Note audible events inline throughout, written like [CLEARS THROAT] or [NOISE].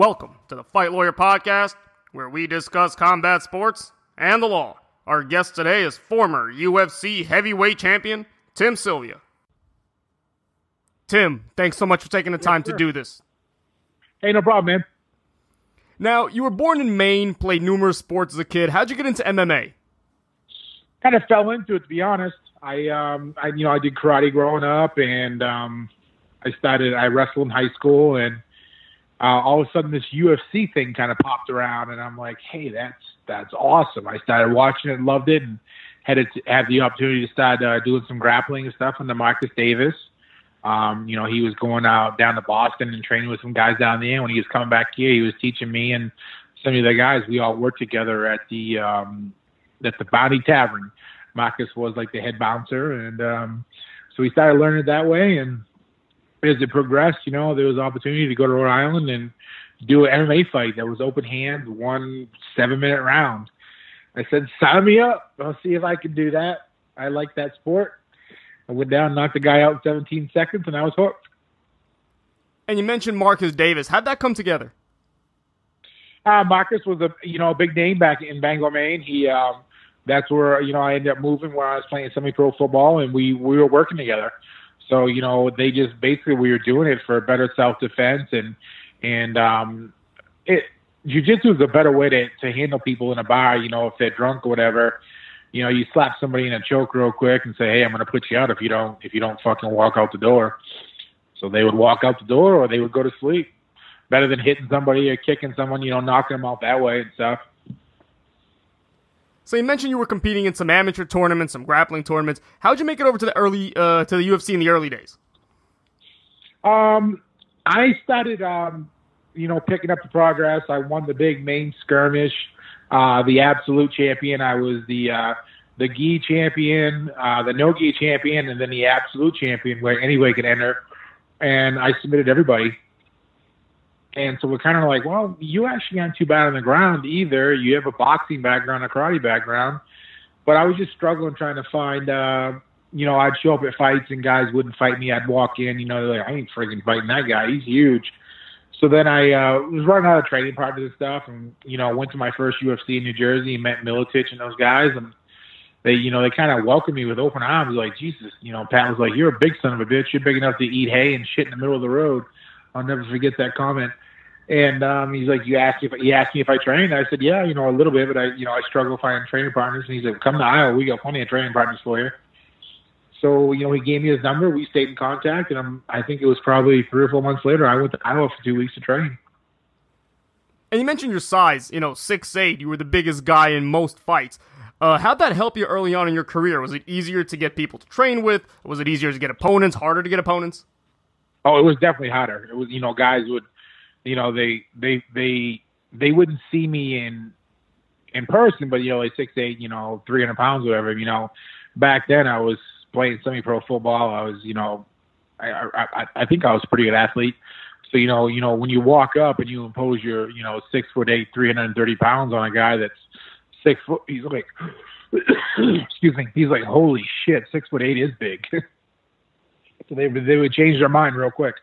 Welcome to the Fight Lawyer Podcast, where we discuss combat sports and the law. Our guest today is former UFC heavyweight champion Tim Sylvia. Tim, thanks so much for taking the time to do this. Hey, no problem, man. Now, you were born in Maine, played numerous sports as a kid. How'd you get into MMA? Kind of fell into it, to be honest. I, um, I, you know, I did karate growing up, and um, I started. I wrestled in high school, and uh, all of a sudden, this UFC thing kind of popped around, and I'm like, hey, that's that's awesome. I started watching it, loved it, and had it had the opportunity to start uh, doing some grappling and stuff under Marcus Davis. Um, you know, he was going out down to Boston and training with some guys down there. When he was coming back here, he was teaching me and some of the guys. We all worked together at the um, at the Bounty Tavern. Marcus was like the head bouncer, and um, so we started learning that way. And as it progressed, you know, there was opportunity to go to Rhode Island and do an MMA fight that was open hand, one seven minute round. I said, sign me up. I'll see if I can do that. I like that sport. I went down, knocked the guy out in 17 seconds, and I was hooked. And you mentioned Marcus Davis. How'd that come together? Uh, Marcus was a you know a big name back in Bangor, Maine. He um, that's where you know I ended up moving where I was playing semi-pro football, and we we were working together. So you know they just basically we were doing it for better self-defense and and um, it jiu-jitsu is a better way to to handle people in a bar. You know if they're drunk or whatever you know, you slap somebody in a choke real quick and say, "Hey, I'm going to put you out if you don't if you don't fucking walk out the door." So they would walk out the door or they would go to sleep. Better than hitting somebody or kicking someone, you know, knocking them out that way and stuff. So you mentioned you were competing in some amateur tournaments, some grappling tournaments. How'd you make it over to the early uh, to the UFC in the early days? Um, I started, um, you know, picking up the progress. I won the big Maine skirmish uh, the absolute champion. I was the uh, the gi champion, uh, the no gi champion, and then the absolute champion, where anybody could enter. And I submitted everybody. And so we're kind of like, well, you actually aren't too bad on the ground either. You have a boxing background, a karate background. But I was just struggling trying to find, uh, you know, I'd show up at fights and guys wouldn't fight me. I'd walk in, you know, like, I ain't freaking fighting that guy. He's huge. So then I uh, was running out of training partners and stuff, and you know went to my first UFC in New Jersey and met Miletich and those guys, and they you know they kind of welcomed me with open arms. Like Jesus, you know Pat was like, "You're a big son of a bitch. You're big enough to eat hay and shit in the middle of the road." I'll never forget that comment. And um, he's like, "You asked if he asked me if I trained." I said, "Yeah, you know a little bit, but I you know I struggle finding training partners." And he's like, "Come to Iowa. We got plenty of training partners for you." So, you know, he gave me his number. We stayed in contact, and I'm, I think it was probably three or four months later, I went to Iowa for two weeks to train. And you mentioned your size, you know, six eight. You were the biggest guy in most fights. Uh, how'd that help you early on in your career? Was it easier to get people to train with? Was it easier to get opponents? Harder to get opponents? Oh, it was definitely hotter. It was, you know, guys would, you know, they they they they wouldn't see me in in person, but you know, like six eight, you know, three hundred pounds, whatever. You know, back then I was playing semi-pro football. I was, you know, I I I think I was a pretty good athlete. So you know, you know, when you walk up and you impose your, you know, six foot eight, three hundred and thirty pounds on a guy that's six foot, he's like, [COUGHS] excuse me, he's like, holy shit, six foot eight is big. [LAUGHS] so they they would change their mind real quick.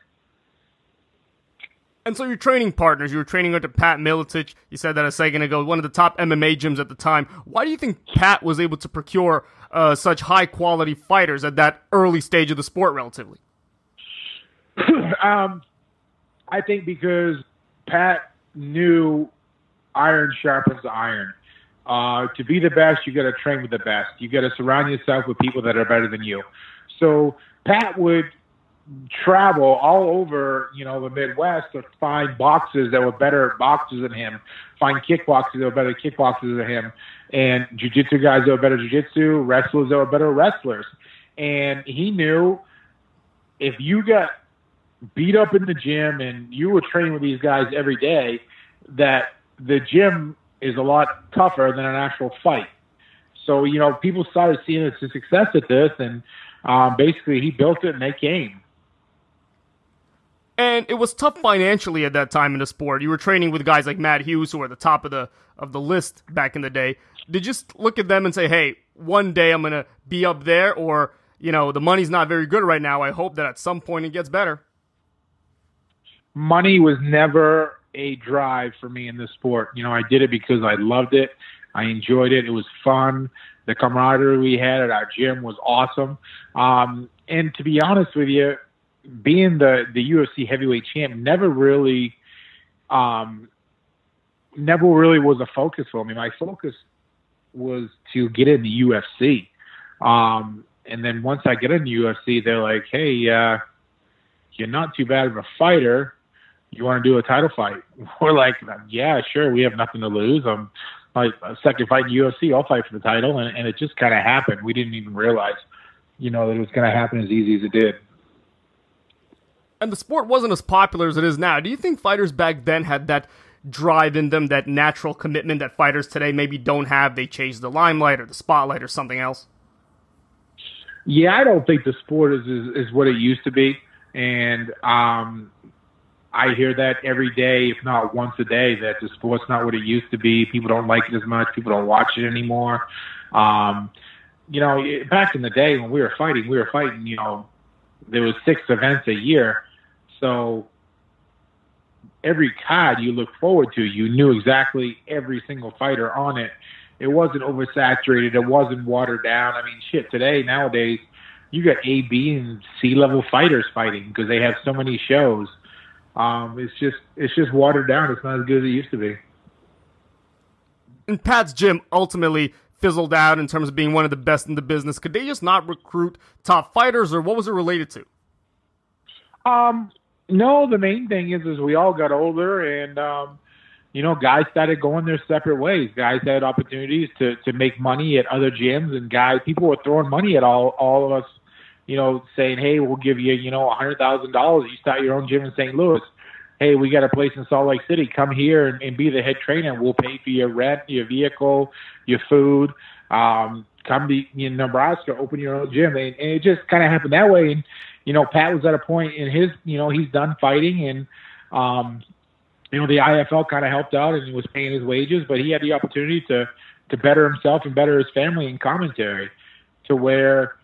And so your training partners, you were training under Pat Miletich. You said that a second ago, one of the top MMA gyms at the time. Why do you think Pat was able to procure uh, such high quality fighters at that early stage of the sport, relatively? [CLEARS THROAT] um, I think because Pat knew iron sharpens iron. Uh, to be the best, you got to train with the best. You got to surround yourself with people that are better than you. So Pat would travel all over, you know, the Midwest to find boxes that were better boxers than him, find kickboxers that were better kickboxers than him, and jujitsu guys that were better jujitsu, wrestlers that were better wrestlers. And he knew if you got beat up in the gym and you were training with these guys every day, that the gym is a lot tougher than an actual fight. So, you know, people started seeing the success at this, and um, basically he built it and they came. And it was tough financially at that time in the sport. You were training with guys like Matt Hughes, who were at the top of the of the list back in the day. Did you just look at them and say, "Hey, one day I'm gonna be up there," or you know, the money's not very good right now. I hope that at some point it gets better. Money was never a drive for me in this sport. You know, I did it because I loved it. I enjoyed it. It was fun. The camaraderie we had at our gym was awesome. Um, and to be honest with you, being the the UFC heavyweight champ never really, um, never really was a focus for me. My focus was to get in the UFC. Um, and then once I get in the UFC, they're like, "Hey, uh, you're not too bad of a fighter. You want to do a title fight?" [LAUGHS] We're like, "Yeah, sure. We have nothing to lose. I'm my second fight in UFC. I'll fight for the title." And, and it just kind of happened. We didn't even realize, you know, that it was going to happen as easy as it did. And the sport wasn't as popular as it is now. Do you think fighters back then had that drive in them, that natural commitment that fighters today maybe don't have? They chase the limelight or the spotlight or something else. Yeah, I don't think the sport is is, is what it used to be, and um, I hear that every day, if not once a day, that the sport's not what it used to be. People don't like it as much. People don't watch it anymore. Um, you know, back in the day when we were fighting, we were fighting. You know, there was six events a year, so every card you look forward to, you knew exactly every single fighter on it it wasn't oversaturated. It wasn't watered down. I mean, shit. Today, nowadays, you got A, B, and C level fighters fighting because they have so many shows. Um, it's just it's just watered down. It's not as good as it used to be. And Pat's gym ultimately fizzled out in terms of being one of the best in the business. Could they just not recruit top fighters, or what was it related to? Um, no, the main thing is is we all got older and um, you know, guys started going their separate ways. Guys had opportunities to to make money at other gyms, and guys, people were throwing money at all all of us. You know, saying, "Hey, we'll give you, you know, a hundred thousand dollars. You start your own gym in St. Louis. Hey, we got a place in Salt Lake City. Come here and, and be the head trainer. We'll pay for your rent, your vehicle, your food. Um, come to in Nebraska, open your own gym." And, and it just kind of happened that way. And you know, Pat was at a point in his, you know, he's done fighting and um, you know, the IFL kind of helped out and he was paying his wages, but he had the opportunity to to better himself and better his family in commentary, to where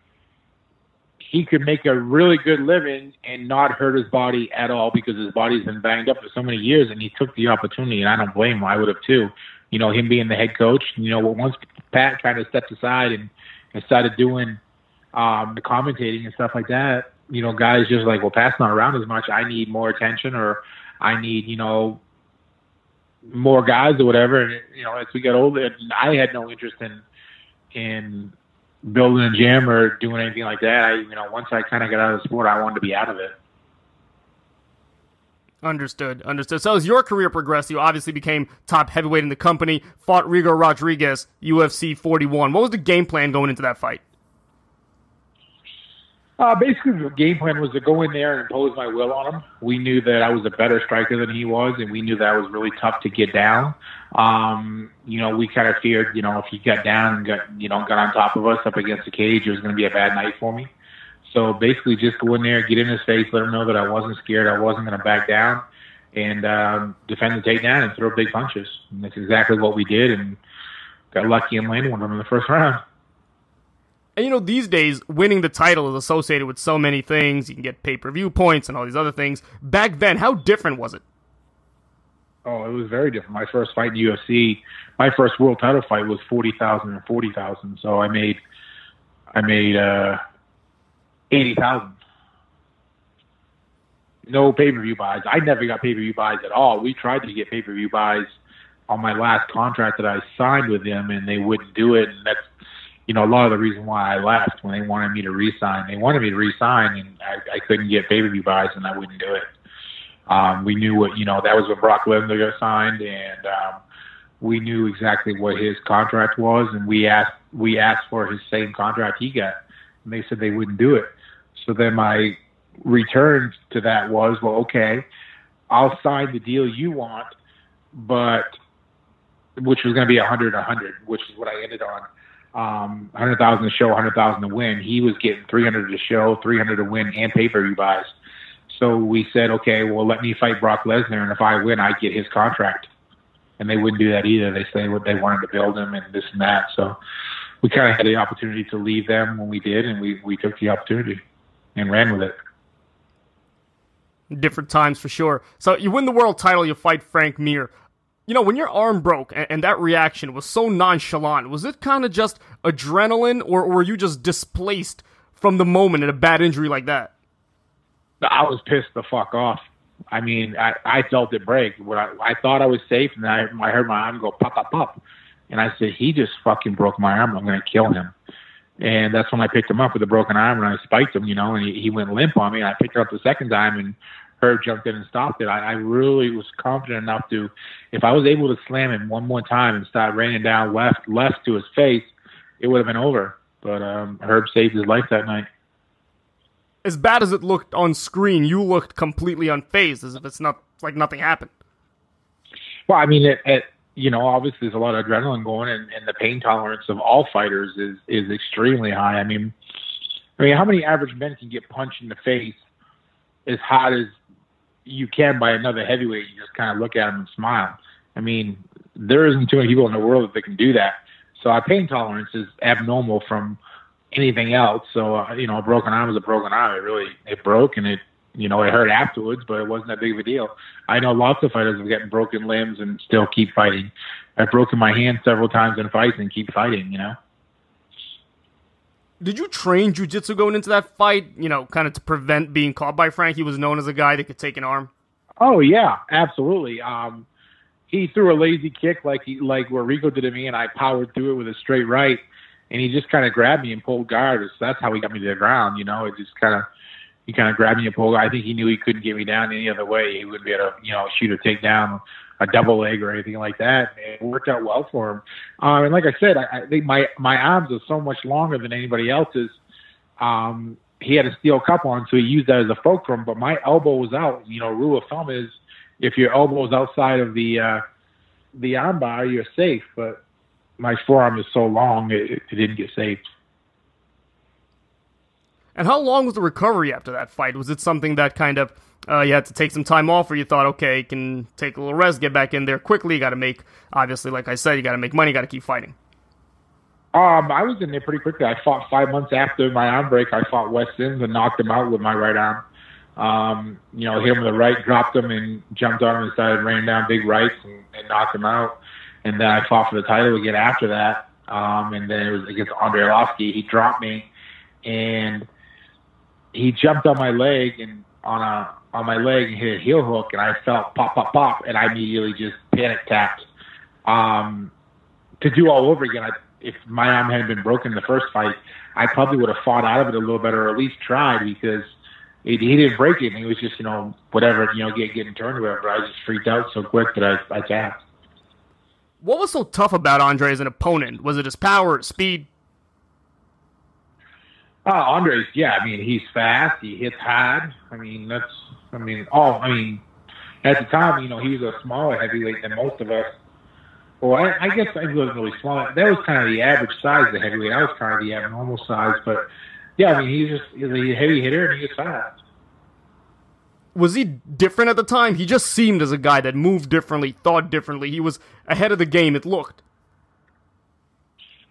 he could make a really good living and not hurt his body at all because his body's been banged up for so many years, and he took the opportunity, and I don't blame him. I would have too. You know, him being the head coach. You know, once Pat kind of stepped aside and, and started doing um, the commentating and stuff like that, you know, guys just like, well, Pat's not around as much. I need more attention, or I need, you know, more guys or whatever. And you know, as we get older, I had no interest in in building a gym or doing anything like that. I, you know, once I kind of got out of the sport, I wanted to be out of it. Understood. Understood. So as your career progressed, you obviously became top heavyweight in the company, fought Ricco Rodriguez, UFC 41. What was the game plan going into that fight? Uh, basically, the game plan was to go in there and impose my will on him. We knew that I was a better striker than he was, and we knew that was really tough to get down. Um, you know, we kind of feared, you know, if he got down and got, you know, got on top of us up against the cage, it was going to be a bad night for me. So basically, just go in there, get in his face, let him know that I wasn't scared, I wasn't going to back down, and um, defend the takedown and throw big punches. And that's exactly what we did, and got lucky and landed one of them in the first round. And you know, these days, winning the title is associated with so many things. You can get pay per view points and all these other things. Back then, how different was it? Oh, it was very different. My first fight in UFC, my first world title fight was forty thousand and forty thousand. So I made, I made uh, eighty thousand. No pay per view buys. I never got pay per view buys at all. We tried to get pay per view buys on my last contract that I signed with them, and they wouldn't do it. And that's you know, a lot of the reason why I left when they wanted me to resign. They wanted me to resign, and I, I couldn't get per view buys, and I wouldn't do it. Um, we knew what you know that was when Brock Lesnar got signed, and um, we knew exactly what his contract was, and we asked we asked for his same contract he got, and they said they wouldn't do it. So then my return to that was, well, okay, I'll sign the deal you want, but which was going to be a hundred, a hundred, which is what I ended on um, 100,000 to show, 100,000 to win. He was getting 300 to show, 300 to win, and pay per view buys. So we said, okay, well, let me fight Brock Lesnar, and if I win, I get his contract. And they wouldn't do that either. They say what they wanted to build him and this and that. So we kind of had the opportunity to leave them when we did, and we we took the opportunity and ran with it. Different times for sure. So you win the world title, you fight Frank Mir. You know, when your arm broke and, that reaction was so nonchalant, was it kind of just adrenaline or, were you just displaced from the moment in a bad injury like that? I was pissed the fuck off. I mean, I, I felt it break. When I, I thought I was safe, and I, I heard my arm go pop, pop, pop. And I said, he just fucking broke my arm. I'm going to kill him. And that's when I picked him up with a broken arm and I spiked him, you know, and he, he went limp on me. And I picked him up the second time and Herb jumped in and stopped it. I, I really was confident enough to, if I was able to slam him one more time and start raining down left, left to his face, it would have been over. But um, Herb saved his life that night. As bad as it looked on screen, you looked completely unfazed, as if it's not like nothing happened. Well, I mean, it, it you know, obviously there's a lot of adrenaline going, and, and the pain tolerance of all fighters is is extremely high. I mean, I mean, how many average men can get punched in the face as hard as you can by another heavyweight? You just kind of look at them and smile. I mean, there isn't too many people in the world that can do that. So our pain tolerance is abnormal from anything else. So uh, you know, a broken arm is a broken arm. It really it broke and it you know, it hurt afterwards, but it wasn't that big of a deal. I know lots of fighters have gotten broken limbs and still keep fighting. I've broken my hand several times in fights and keep fighting, you know. Did you train jujitsu going into that fight, you know, kind of to prevent being caught by Frank? He was known as a guy that could take an arm. Oh yeah, absolutely. Um, he threw a lazy kick like he like where Ricco did to me, and I powered through it with a straight right, and he just kind of grabbed me and pulled guard. So that's how he got me to the ground. You know, it just kind of he kind of grabbed me a pole. I think he knew he couldn't get me down any other way. He wouldn't be able to, you know, shoot or take down a double leg or anything like that. It worked out well for him. Um, and like I said, I, I think my my arms are so much longer than anybody else's. Um, he had a steel cup on, so he used that as a fulcrum. But my elbow was out. You know, rule of thumb is if your elbow is outside of the uh, the arm bar, you're safe. But my forearm is so long, it, it didn't get saved. And how long was the recovery after that fight? Was it something that kind of uh, you had to take some time off, or you thought, okay, you can take a little rest, get back in there quickly? You got to make, obviously, like I said, you got to make money, you got to keep fighting. Um, I was in there pretty quickly. I fought five months after my arm break. I fought Wes Sims and knocked him out with my right arm. Um, you know, hit him with the right, dropped him, and jumped on him and started raining down big rights and, and knocked him out. And then I fought for the title again after that. Um, and then it was against Andrei Arlovski. He dropped me, and he jumped on my leg and on a on my leg and hit a heel hook, and I felt pop, pop, pop, and I immediately just panic tapped. Um, to do all over again, I, if my arm hadn't been broken in the first fight, I probably would have fought out of it a little better, or at least tried, because it, he didn't break it. And he was just, you know, whatever, you know, get, getting turned whatever. I just freaked out so quick that I, I tapped. What was so tough about Andrei as an opponent? Was it his power, his speed? Oh, Andrei's yeah. I mean, he's fast. He hits hard. I mean, that's. I mean, oh, I mean, at the time, you know, he was a smaller heavyweight than most of us. Well, I, I guess I wasn't really small. That was kind of the average size of the heavyweight. I was kind of the abnormal size, but yeah, I mean, he's just he's a heavy hitter and he gets fast. Was he different at the time? He just seemed as a guy that moved differently, thought differently. He was ahead of the game. It looked.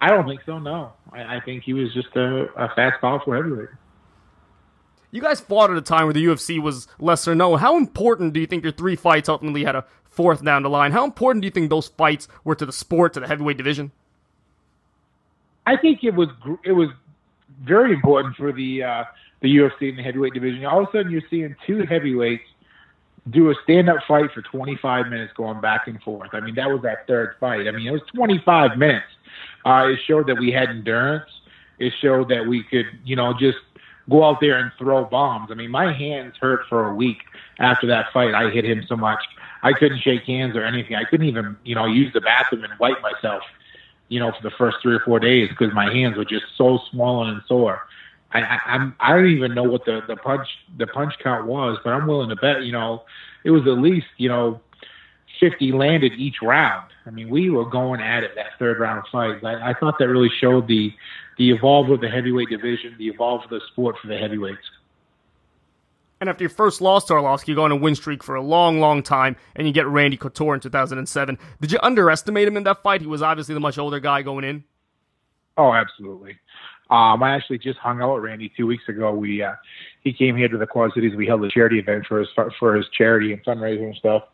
I don't think so. No, I, I think he was just a, a fast, powerful heavyweight. You guys fought at a time where the UFC was lesser known. How important do you think your three fights ultimately had a fourth down the line? How important do you think those fights were to the sport, to the heavyweight division? I think it was it was very important for the uh, the UFC and the heavyweight division. All of a sudden, you're seeing two heavyweights do a stand up fight for 25 minutes, going back and forth. I mean, that was that third fight. I mean, it was 25 minutes. Uh, it showed that we had endurance. It showed that we could, you know, just go out there and throw bombs. I mean, my hands hurt for a week after that fight. I hit him so much. I couldn't shake hands or anything. I couldn't even, you know, use the bathroom and wipe myself, you know, for the first three or four days because my hands were just so swollen and sore. I, I I'm I don't even know what the the punch the punch count was, but I'm willing to bet, you know, it was at least, you know, 50 landed each round. I mean, we were going at it that third round fight. I, I thought that really showed the the evolve of the heavyweight division, the evolve of the sport for the heavyweights. And after your first loss to Arlovski, you go on a win streak for a long, long time, and you get Randy Couture in 2007. Did you underestimate him in that fight? He was obviously the much older guy going in. Oh, absolutely. Um, I actually just hung out with Randy two weeks ago. We uh, he came here to the Quad Cities. We held a charity event for his for his charity and fundraiser and stuff.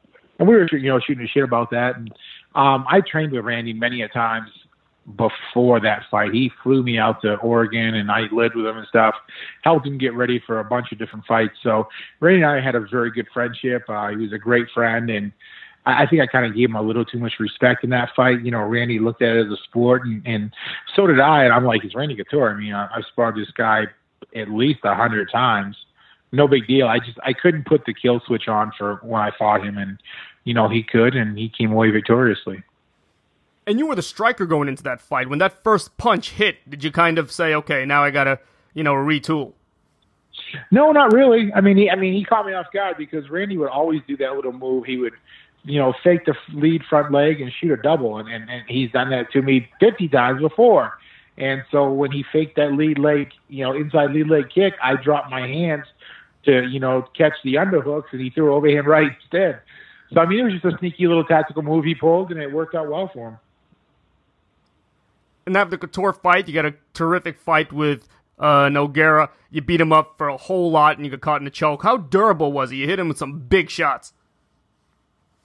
And we were you know shooting a shit about that. And um, I trained with Randy many a times before that fight. He flew me out to Oregon and I lived with him and stuff, helped him get ready for a bunch of different fights. So Randy and I had a very good friendship. Uh, he was a great friend and I think I kind of gave him a little too much respect in that fight. You know, Randy looked at it as a sport, and, and so did I. And I'm like, it's Randy Couture. I mean, I, I've sparred this guy at least a hundred times. No big deal. I just I couldn't put the kill switch on for when I fought him, and you know he could, and he came away victoriously. And you were the striker going into that fight. When that first punch hit, did you kind of say, okay, now I gotta, you know, retool? No, not really. I mean, he, I mean, he caught me off guard because Randy would always do that little move. He would you know, fake the lead front leg and shoot a double. And, and, and he's done that to me 50 times before. And so when he faked that lead leg, you know, inside lead leg kick, I dropped my hands to, you know, catch the underhooks and he threw overhand right instead. So, I mean, it was just a sneaky little tactical move he pulled and it worked out well for him. And after the Couture fight, you got a terrific fight with uh, Nogueira. You beat him up for a whole lot and you got caught in a choke. How durable was he? You hit him with some big shots.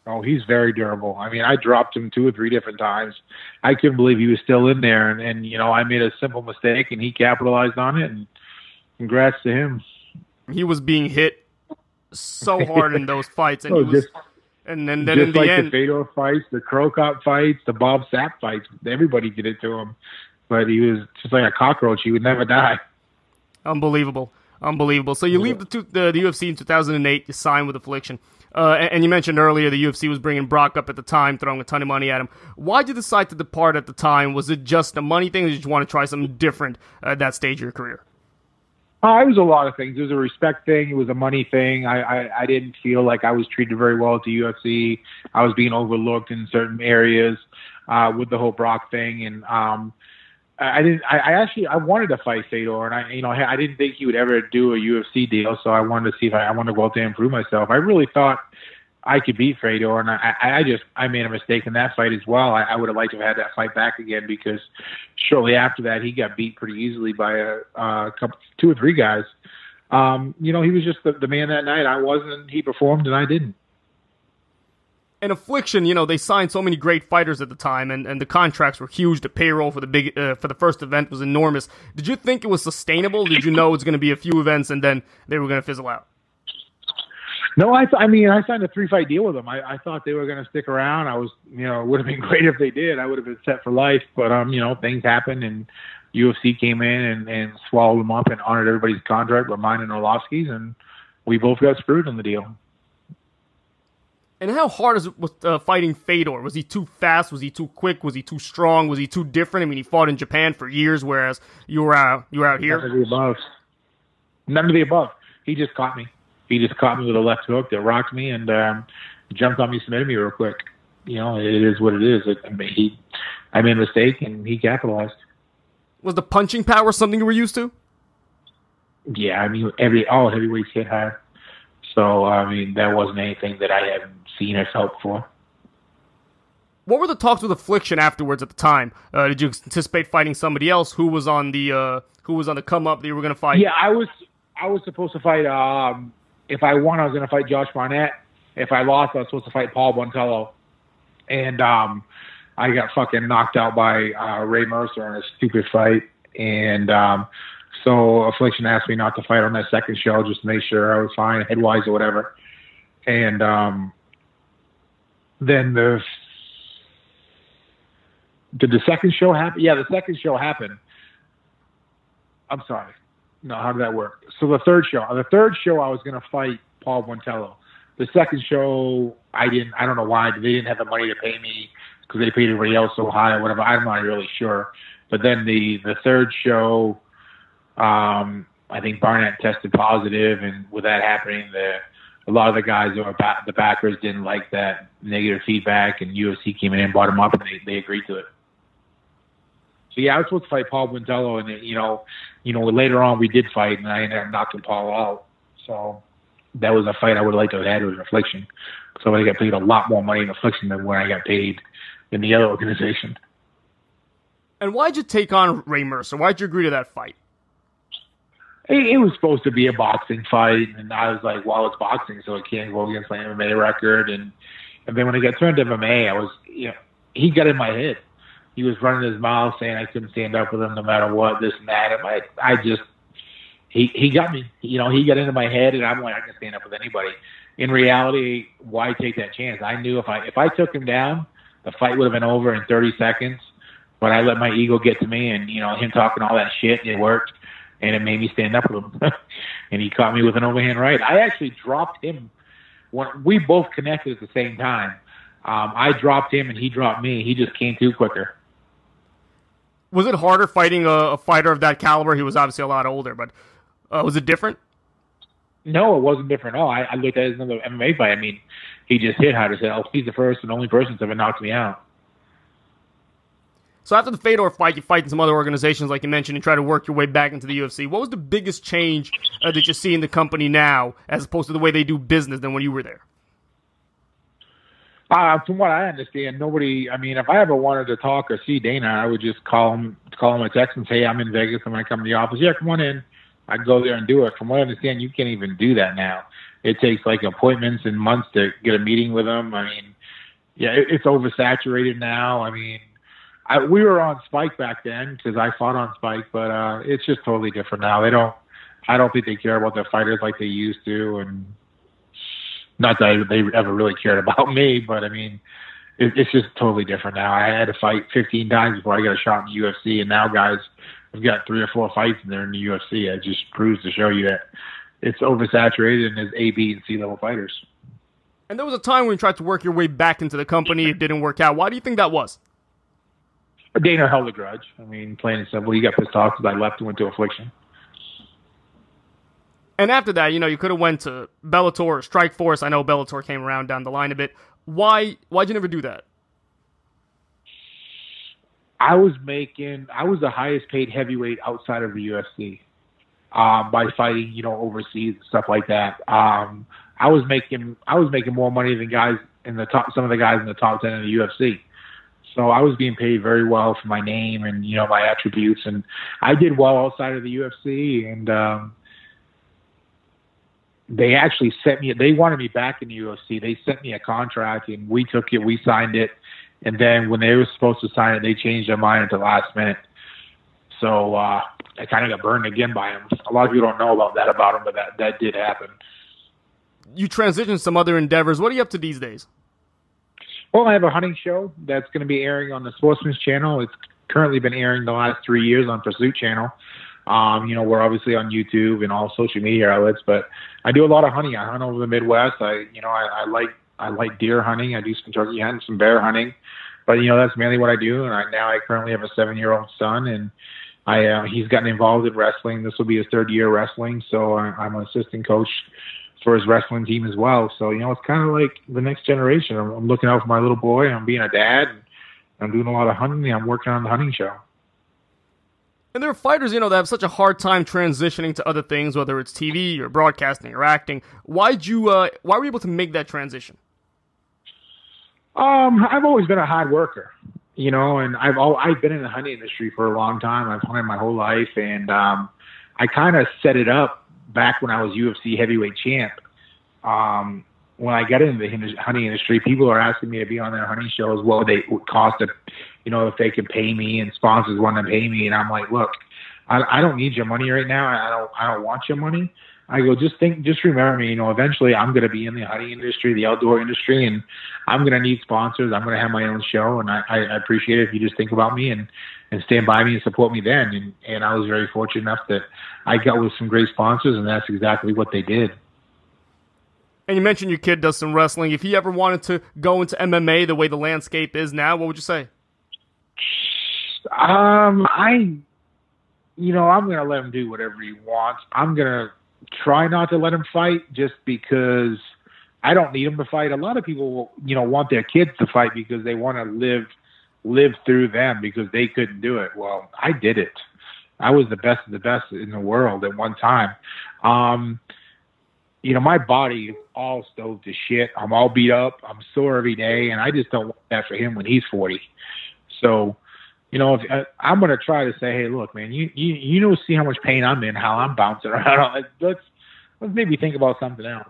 Oh, he's very durable. I mean, I dropped him two or three different times. I couldn't believe he was still in there, and, and you know, I made a simple mistake, and he capitalized on it. And congrats to him. He was being hit so hard in those [LAUGHS] fights, and oh, he was. Just, and then, then in the like end, the Fedor fights, the Cro Cop fights, the Bob Sapp fights, everybody did it to him. But he was just like a cockroach; he would never die. Unbelievable, unbelievable. So you leave the, the, the UFC in 2008. You sign with Affliction. Uh, and, you mentioned earlier the UFC was bringing Brock up at the time, throwing a ton of money at him. Why did you decide to depart at the time? Was it just a money thing, or did you want to try something different at that stage of your career? Uh, it was a lot of things. It was a respect thing. It was a money thing. I, I, I didn't feel like I was treated very well at the UFC. I was being overlooked in certain areas uh, with the whole Brock thing, and um, I didn't. I, I actually I wanted to fight Fedor, and I you know I didn't think he would ever do a UFC deal. So I wanted to see if I, I wanted to go out there and prove myself. I really thought I could beat Fedor, and I, I just I made a mistake in that fight as well. I, I would have liked to have had that fight back again because shortly after that he got beat pretty easily by a, a couple, two or three guys. Um, you know, he was just the, the man that night. I wasn't. He performed, and I didn't and Affliction, you know, they signed so many great fighters at the time, and, and the contracts were huge. The payroll for the big uh, for the first event was enormous. Did you think it was sustainable? Did you know it was going to be a few events and then they were going to fizzle out? No, I th- I mean, I signed a three fight deal with them. I, I thought they were going to stick around. I was, you know, it would have been [LAUGHS] great if they did. I would have been set for life. But um, you know, things happened, and UFC came in and, and swallowed them up and honored everybody's contract, but mine and Arlovski's, and we both got screwed on the deal. And how hard is it with uh, fighting Fedor? Was he too fast? Was he too quick? Was he too strong? Was he too different? I mean, he fought in Japan for years, whereas you were out, you were out here. None of the above. None of the above. He just caught me. He just caught me with a left hook that rocked me and um, jumped on me, submitted me real quick. You know, it is what it is. It, I mean, he, I made a mistake and he capitalized. Was the punching power something you were used to? Yeah, I mean, every all heavyweights hit hard. So I mean, that wasn't anything that I hadn't seen as helpful. What were the talks with Affliction afterwards at the time? Uh, did you anticipate fighting somebody else who was on the uh, who was on the come up that you were going to fight? Yeah, I was I was supposed to fight. Um, if I won, I was going to fight Josh Barnett. If I lost, I was supposed to fight Paul Buentello. And um, I got fucking knocked out by uh, Ray Mercer in a stupid fight. And um, so Affliction asked me not to fight on that second show just to make sure I was fine, headwise or whatever. And um, then the did the second show happen? Yeah, the second show happened. I'm sorry. No, how did that work? So the third show, the third show, I was going to fight Paul Buentello. The second show, I didn't. I don't know why. They didn't have the money to pay me because they paid everybody else so high or whatever. I'm not really sure. But then the the third show, um, I think Barnett tested positive, and with that happening, the a lot of the guys who are back, the backers didn't like that negative feedback, and UFC came in and brought him up, and they, they agreed to it. So yeah, I was supposed to fight Paul Buentello, and you know, you know, later on we did fight, and I ended up knocking Paul out. So that was a fight I would liked to have had with Affliction, because I got paid a lot more money in Affliction than when I got paid in the other organization. And why'd you take on Ray Mercer? Why'd you agree to that fight? It, was supposed to be a boxing fight, and I was like, "Well, it's boxing, so it can't go against my MMA record." And and then when it got turned to MMA, I was, you know, he got in my head. He was running his mouth saying I couldn't stand up with him no matter what, this and that. And I, I just, he he got me. You know, he got into my head, and I'm like, I can stand up with anybody. In reality, why take that chance? I knew if I if I took him down, the fight would have been over in 30 seconds. But I let my ego get to me, and you know him talking all that shit. It worked, and it made me stand up with [LAUGHS] him. and he caught me with an overhand right. I actually dropped him when we both connected at the same time. Um, I dropped him, and he dropped me. He just came too quicker. Was it harder fighting a, a fighter of that caliber? He was obviously a lot older, but uh, was it different? No, it wasn't different at all. I, I looked at it as another MMA fight. I mean, he just hit hard as hell. He's the first and only person to ever knocked me out. So after the Fedor fight, you fight in some other organizations, like you mentioned, and try to work your way back into the UFC. What was the biggest change uh, that you see in the company now, as opposed to the way they do business than when you were there? Uh, from what I understand, nobody. I mean, if I ever wanted to talk or see Dana, I would just call him, call him a text and say, hey, "I'm in Vegas. I'm going to come to the office." Yeah, come on in. I'd go there and do it. From what I understand, you can't even do that now. It takes like appointments and months to get a meeting with them. I mean, yeah, it, it's oversaturated now. I mean, I, we were on Spike back then because I fought on Spike, but uh, it's just totally different now. They don't. I don't think they care about their fighters like they used to, and not that they ever really cared about me, but I mean, it, it's just totally different now. I had to fight 15 times before I got a shot in the UFC, and now guys have got three or four fights and they're in the UFC. It just proves to show you that it's oversaturated and there's A, B, and C level fighters. And there was a time when you tried to work your way back into the company. It didn't work out. Why do you think that was? Dana held a grudge. I mean, plain and simple. He got pissed off because I left and went to Affliction. And after that, you know, you could have went to Bellator or Strikeforce. I know Bellator came around down the line a bit. Why? Why'd you never do that? I was making. I was the highest paid heavyweight outside of the UFC um, by fighting, you know, overseas and stuff like that. Um, I was making. I was making more money than guys in the top. Some of the guys in the top ten in the UFC. So I was being paid very well for my name and you know my attributes, and I did well outside of the UFC. And um, they actually sent me. They wanted me back in the UFC. They sent me a contract, and we took it. We signed it, and then when they were supposed to sign it, they changed their mind at the last minute. So uh, I kind of got burned again by them. A lot of people don't know about that about them, but that that did happen. You transitioned some other endeavors. What are you up to these days? Well, I have a hunting show that's going to be airing on the Sportsman's Channel. It's currently been airing the last three years on Pursuit Channel. Um, you know, we're obviously on YouTube and all social media outlets, but I do a lot of hunting. I hunt over the Midwest. I, you know, I, I like I like deer hunting. I do some turkey hunting, some bear hunting, but you know that's mainly what I do. And I now I currently have a seven year old son, and I uh, he's gotten involved in wrestling. This will be his third year wrestling, so I, I'm an assistant coach for his wrestling team as well. So you know, it's kind of like the next generation. I'm, I'm looking out for my little boy. I'm being a dad. And I'm doing a lot of hunting. I'm working on the hunting show. And there are fighters, you know, that have such a hard time transitioning to other things, whether it's TV or broadcasting or acting. Why'd you? Uh, why were you able to make that transition? Um, I've always been a hard worker, you know, and I've all, I've been in the hunting industry for a long time. I've hunted my whole life, and um, I kind of set it up back when I was UFC heavyweight champ, um, when I got into the hunting industry, people are asking me to be on their hunting shows. What would they would cost to, you know, if they could pay me and sponsors want to pay me, and I'm like, look, I, I don't need your money right now. I don't, I don't want your money. I go, just think, just remember me. You know, eventually I'm going to be in the hunting industry, the outdoor industry, and I'm going to need sponsors. I'm going to have my own show, and I, I appreciate it if you just think about me and and stand by me and support me then. And and I was very fortunate enough that I got with some great sponsors, and that's exactly what they did. And you mentioned your kid does some wrestling. If he ever wanted to go into MMA the way the landscape is now, what would you say? Um, I, you know, I'm gonna let him do whatever he wants. I'm gonna try not to let him fight just because I don't need him to fight. A lot of people, you know, want their kids to fight because they want to live live through them because they couldn't do it. Well, I did it. I was the best of the best in the world at one time. Um, you know, my body is all stove to shit. I'm all beat up. I'm sore every day, and I just don't want that for him when he's 40. So, you know, if uh, I'm going to try to say, hey, look, man, you you you know, see how much pain I'm in, how I'm bouncing [LAUGHS] around. Let's let's maybe think about something else.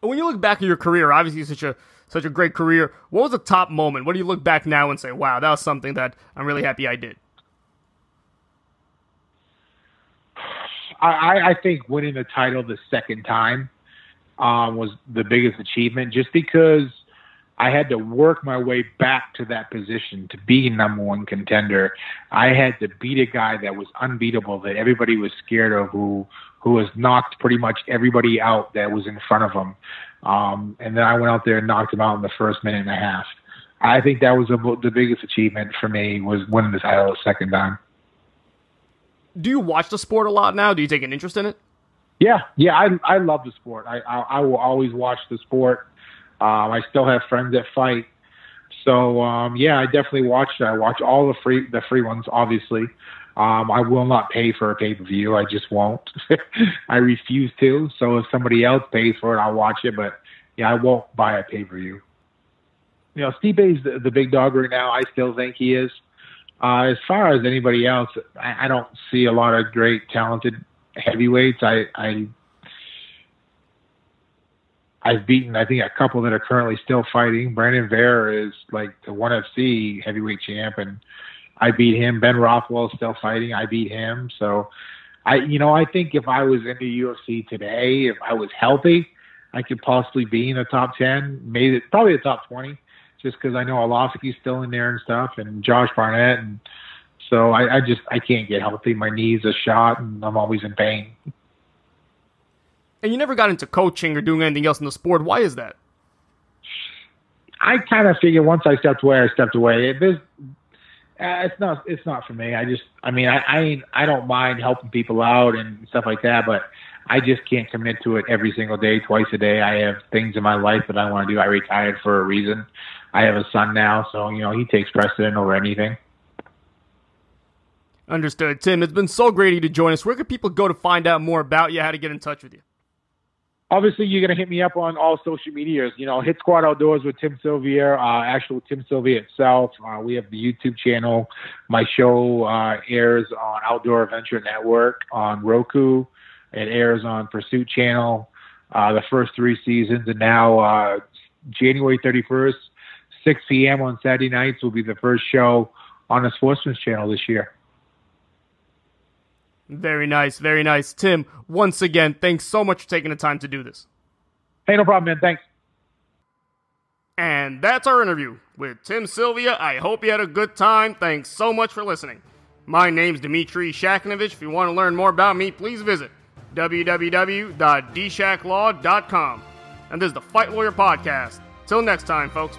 When you look back at your career, obviously such a such a great career. What was the top moment? What do you look back now and say, wow, that was something that I'm really happy I did? I, I think winning the title the second time um, was the biggest achievement, just because I had to work my way back to that position to be number one contender. I had to beat a guy that was unbeatable, that everybody was scared of, who who has knocked pretty much everybody out that was in front of him. Um, and then I went out there and knocked him out in the first minute and a half. I think that was a, the biggest achievement for me was winning the title the second time do you watch the sport a lot now? Do you take an interest in it? Yeah, yeah, I I love the sport. I I, I will always watch the sport. Um, I still have friends that fight, so um, yeah, I definitely watch it. I watch all the free the free ones, obviously. Um, I will not pay for a pay per view. I just won't. [LAUGHS] I refuse to. So if somebody else pays for it, I'll watch it. But yeah, I won't buy a pay per view. You know, Stipe's the, the big dog right now. I still think he is. Uh, as far as anybody else, I, I don't see a lot of great talented heavyweights. I, I I've beaten I think a couple that are currently still fighting. Brandon Vera is like the one FC heavyweight champ, and I beat him. Ben Rothwell is still fighting. I beat him. So I you know I think if I was in the UFC today, if I was healthy, I could possibly be in the top ten, maybe probably the top twenty just because I know Arlovski's still in there and stuff, and Josh Barnett, and so I, I just I can't get healthy. My knees are shot, and I'm always in pain. And you never got into coaching or doing anything else in the sport. Why is that? I kind of figured once I stepped away, I stepped away. It, uh, it's not it's not for me. I just I mean I I I don't mind helping people out and stuff like that, but I just can't commit to it every single day, twice a day. I have things in my life that I want to do. I retired for a reason. I have a son now, so you know he takes precedent over anything. Understood, Tim. It's been so great of you to join us. Where can people go to find out more about you? How to get in touch with you? Obviously, you're gonna hit me up on all social medias. You know, Hit Squad Outdoors with Tim Sylvia, uh, actual Tim Sylvia itself. Uh, we have the YouTube channel. My show uh, airs on Outdoor Adventure Network on Roku. It airs on Pursuit Channel. Uh, the first three seasons, and now uh, January 31st 6 p.m. on Saturday nights will be the first show on the Sportsman's Channel this year. Very nice, very nice. Tim, once again, thanks so much for taking the time to do this. Hey, no problem, man. Thanks. And that's our interview with Tim Sylvia. I hope you had a good time. Thanks so much for listening. My name's Dmitriy Shakhnevich. If you want to learn more about me, please visit www.dshaklaw.com. And this is the Fight Lawyer Podcast. Till next time, folks.